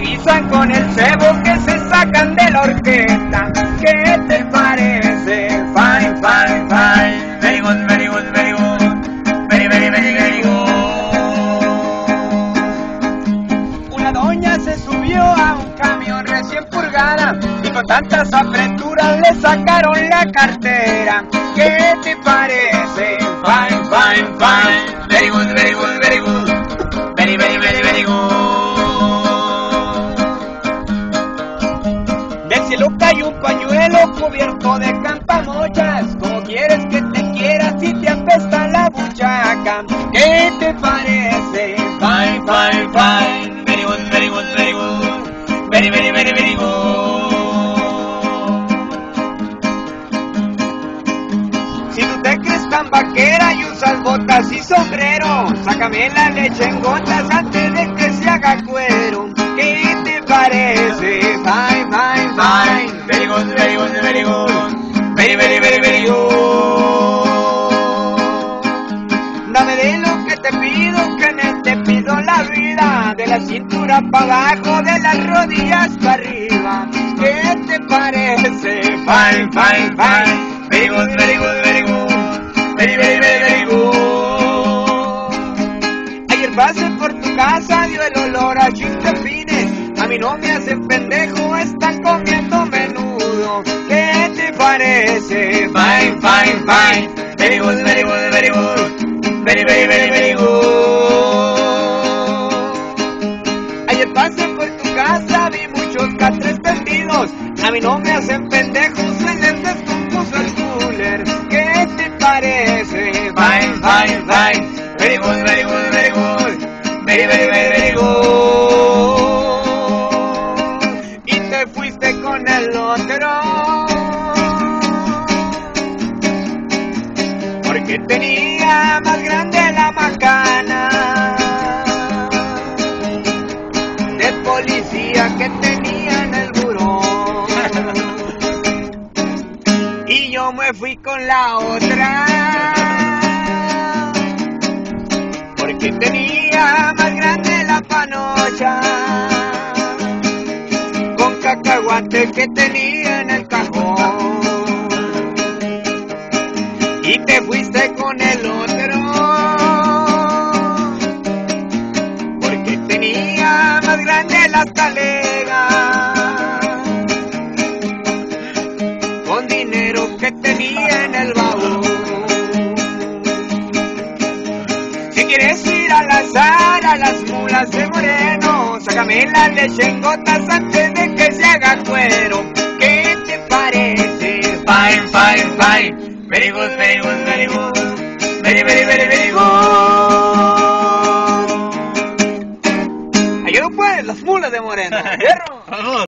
guisan con el cebo que se sacan de la orquesta. ¿Qué te parece? Fine, fine, fine. Very good, very good, very good. Very, very, very, very good. Una doña se subió a un camión recién purgada y con tantas apreturas le sacaron la cartera. ¿Qué te parece? Fine, fine, fine. Very good, very good, cubierto de campamochas. ¿Cómo quieres que te quiera si te apesta la buchaca? ¿Qué te parece? Fine, fine, fine. Very good, very good, very good. Very, very, very, very good. Si tú te crees tan vaquera y usas botas y sombrero, sácame la leche en gotas antes de que se haga cuero. La cintura para abajo, de las rodillas para arriba. ¿Qué te parece? Fine, fine, fine. Very good, very good, very good. Very, very, very, very good. Ayer pasé por tu casa, dio el olor a chistefines. A mí no me hacen pendejo, están comiendo menudo. ¿Qué te parece? Fine, fine, fine. Very good, very good, very good. Very, very, very, very Pasé por tu casa, vi muchos catres tendidos. A mí no me hacen pendejos, en lentes con cosas cooler. ¿Qué te parece? Fine, fine, fine. Very good, very good, very good. Very, very, very good. Y te fuiste con el otro. Porque tenía más grande policía que tenía en el buró. Y yo me fui con la otra. Porque tenía más grande la panocha. Con cacahuate que tenía tenía en el baúl. Si quieres ir al azar a las mulas de moreno, sácame la leche en gotas antes de que se haga cuero. ¿Qué te parece? Fine, fine, fine. Very good, very good, very good. Very, very, very, very good. Ayuda pues, las mulas de moreno.